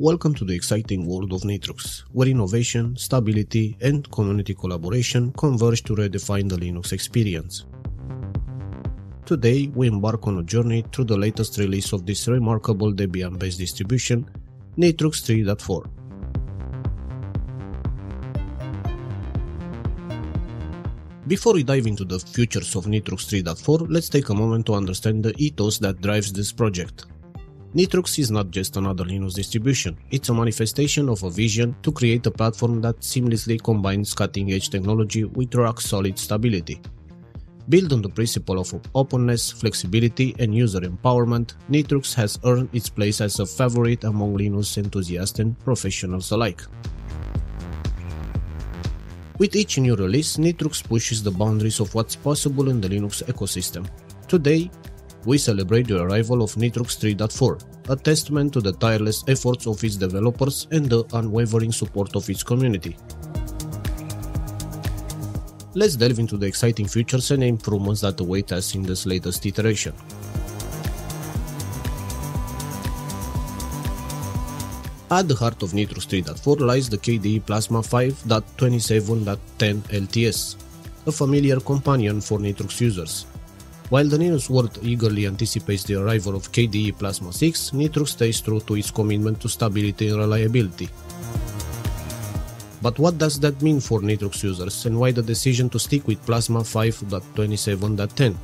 Welcome to the exciting world of Nitrux, where innovation, stability, and community collaboration converge to redefine the Linux experience. Today, we embark on a journey through the latest release of this remarkable Debian-based distribution, Nitrux 3.4. Before we dive into the futures of Nitrux 3.4, let's take a moment to understand the ethos that drives this project. Nitrux is not just another Linux distribution, it's a manifestation of a vision to create a platform that seamlessly combines cutting edge technology with rock solid stability. Built on the principle of openness, flexibility, and user empowerment, Nitrux has earned its place as a favorite among Linux enthusiasts and professionals alike. With each new release, Nitrux pushes the boundaries of what's possible in the Linux ecosystem. Today, we celebrate the arrival of Nitrux 3.4, a testament to the tireless efforts of its developers and the unwavering support of its community. Let's delve into the exciting features and improvements that await us in this latest iteration. At the heart of Nitrux 3.4 lies the KDE Plasma 5.27.10 LTS, a familiar companion for Nitrux users. While the Linux world eagerly anticipates the arrival of KDE Plasma 6, Nitrux stays true to its commitment to stability and reliability. But what does that mean for Nitrux users and why the decision to stick with Plasma 5.27.10?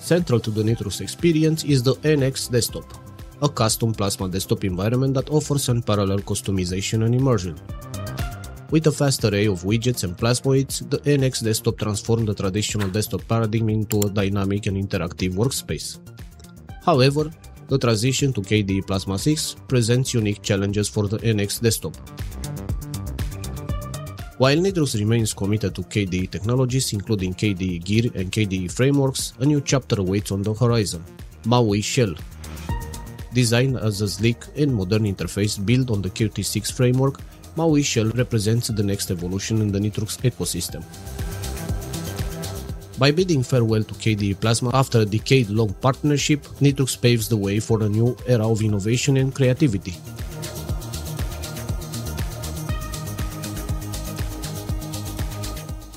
Central to the Nitrux experience is the NX Desktop, a custom Plasma desktop environment that offers unparalleled customization and immersion. With a vast array of widgets and plasmoids, the NX desktop transformed the traditional desktop paradigm into a dynamic and interactive workspace. However, the transition to KDE Plasma 6 presents unique challenges for the NX desktop. While Nitrux remains committed to KDE technologies including KDE Gear and KDE frameworks, a new chapter awaits on the horizon, MAUI Shell. Designed as a sleek and modern interface built on the Qt6 framework, Maui Shell represents the next evolution in the Nitrux ecosystem. By bidding farewell to KDE Plasma after a decade-long partnership, Nitrux paves the way for a new era of innovation and creativity.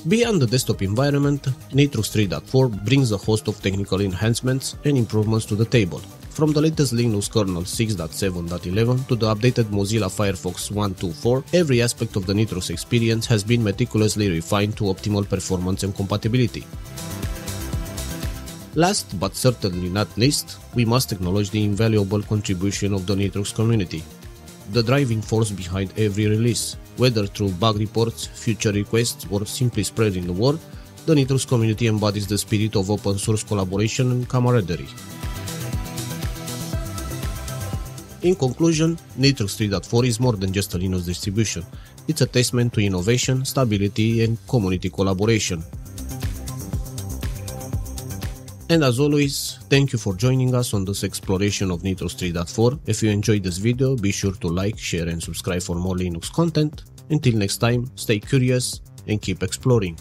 Beyond the desktop environment, Nitrux 3.4 brings a host of technical enhancements and improvements to the table. From the latest Linux kernel 6.7.11 to the updated Mozilla Firefox 1.2.4, every aspect of the Nitrux experience has been meticulously refined to optimal performance and compatibility. Last but certainly not least, we must acknowledge the invaluable contribution of the Nitrux community, the driving force behind every release, whether through bug reports, feature requests, or simply spreading the word, the Nitrux community embodies the spirit of open source collaboration and camaraderie. In conclusion, Nitrux 3.4 is more than just a Linux distribution. It's a testament to innovation, stability, and community collaboration. And as always, thank you for joining us on this exploration of Nitrux 3.4. If you enjoyed this video, be sure to like, share and subscribe for more Linux content. Until next time, stay curious and keep exploring.